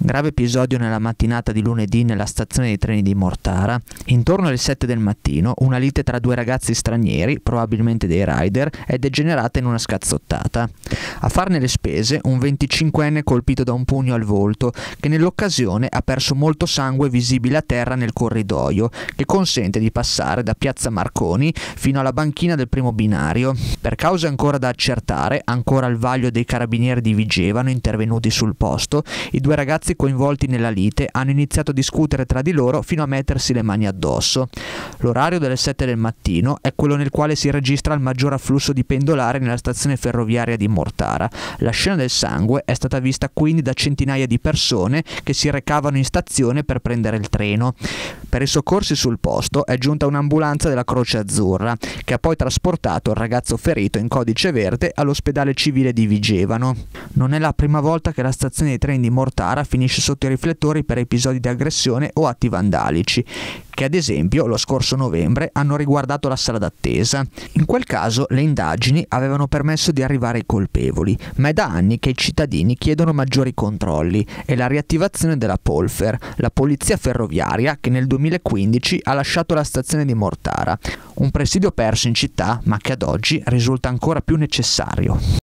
Grave episodio nella mattinata di lunedì nella stazione dei treni di Mortara. Intorno alle 7 del mattino, una lite tra due ragazzi stranieri, probabilmente dei rider, è degenerata in una scazzottata. A farne le spese, un 25enne colpito da un pugno al volto, che nell'occasione ha perso molto sangue visibile a terra nel corridoio, che consente di passare da piazza Marconi fino alla banchina del primo binario. Per cause ancora da accertare, ancora al vaglio dei carabinieri di Vigevano intervenuti sul posto, i due ragazzi ragazzi coinvolti nella lite hanno iniziato a discutere tra di loro fino a mettersi le mani addosso. L'orario delle 7 del mattino è quello nel quale si registra il maggior afflusso di pendolari nella stazione ferroviaria di Mortara. La scena del sangue è stata vista quindi da centinaia di persone che si recavano in stazione per prendere il treno. Per i soccorsi sul posto è giunta un'ambulanza della Croce Azzurra che ha poi trasportato il ragazzo ferito in codice verde all'ospedale civile di Vigevano. Non è la prima volta che la stazione dei treni di Mortara finisce sotto i riflettori per episodi di aggressione o atti vandalici, che ad esempio lo scorso novembre hanno riguardato la sala d'attesa. In quel caso le indagini avevano permesso di arrivare ai colpevoli, ma è da anni che i cittadini chiedono maggiori controlli e la riattivazione della Polfer, la polizia ferroviaria che nel 2015 ha lasciato la stazione di Mortara, un presidio perso in città ma che ad oggi risulta ancora più necessario.